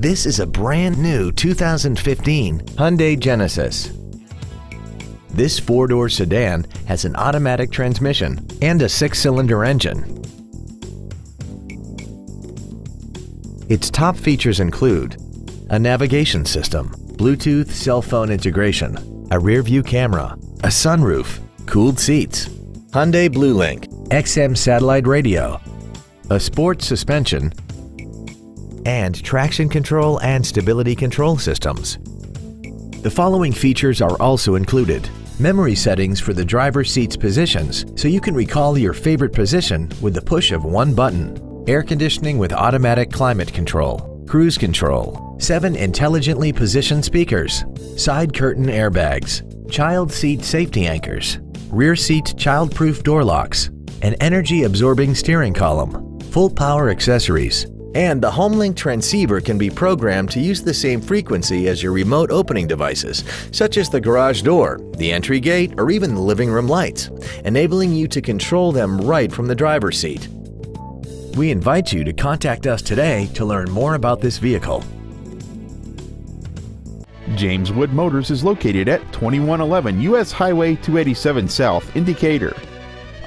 This is a brand new 2015 Hyundai Genesis. This four-door sedan has an automatic transmission and a six-cylinder engine. Its top features include a navigation system, Bluetooth cell phone integration, a rear-view camera, a sunroof, cooled seats, Hyundai BlueLink, XM satellite radio, a sports suspension, and traction control and stability control systems. The following features are also included. Memory settings for the driver's seat's positions so you can recall your favorite position with the push of one button. Air conditioning with automatic climate control, cruise control, seven intelligently positioned speakers, side curtain airbags, child seat safety anchors, rear seat child-proof door locks, an energy-absorbing steering column, full power accessories, and the HomeLink transceiver can be programmed to use the same frequency as your remote opening devices, such as the garage door, the entry gate, or even the living room lights, enabling you to control them right from the driver's seat. We invite you to contact us today to learn more about this vehicle. James Wood Motors is located at 2111 US Highway 287 South in Decatur.